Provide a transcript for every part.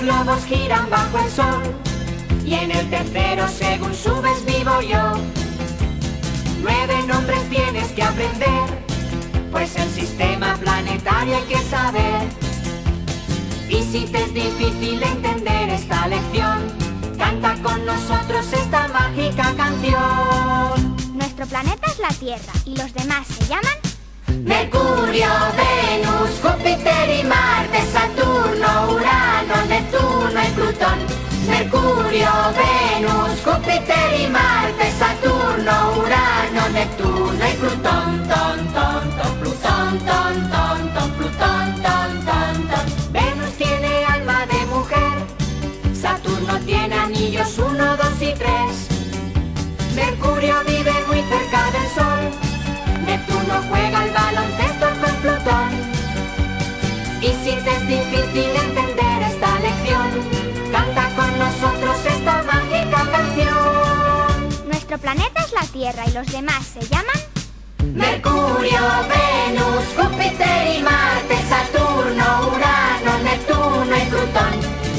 globos giran bajo el sol. Y en el tercero, según subes, vivo yo. Nueve nombres tienes que aprender, pues el sistema planetario hay que saber. Y si te es difícil entender esta lección, canta con nosotros esta mágica canción. Nuestro planeta es la Tierra y los demás se llaman Mercurio, Venus, Júpiter y Marte, Saturno, Mercurio, Venus, Júpiter y Marte, Saturno, Urano, Neptuno y Plutón. Ton, ton, ton, Plutón, ton, ton, ton, Plutón, ton, ton, ton. Venus tiene alma de mujer, Saturno tiene anillos 1, 2 y 3. Mercurio Nuestro planeta es la Tierra y los demás se llaman Mercurio, Venus, Júpiter y Marte, Saturno, Urano, Neptuno y Plutón.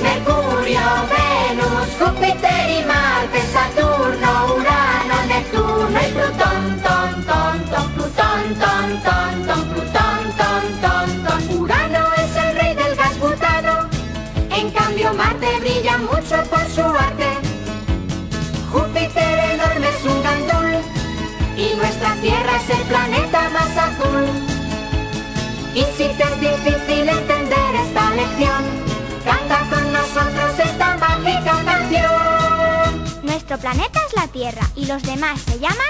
Mercurio, Venus, Júpiter y Marte, Saturno, Urano, Neptuno y Plutón. Ton, ton, ton, Plutón, ton, ton, ton, Plutón, ton, ton, ton. Urano es el rey del gas butano. En cambio, Marte brilla mucho por su arte. Es difícil entender esta lección, canta con nosotros esta mágica canción. Nuestro planeta es la Tierra y los demás se llaman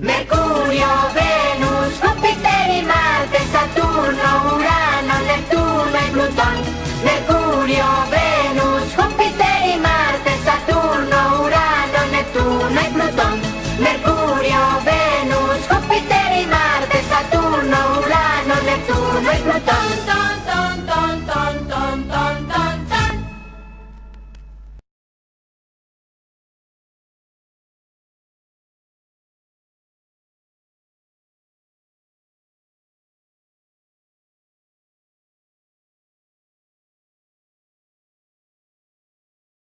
Mercurio, Venus, Júpiter y Marte, Saturno, Right, dun, dun, dun, dun.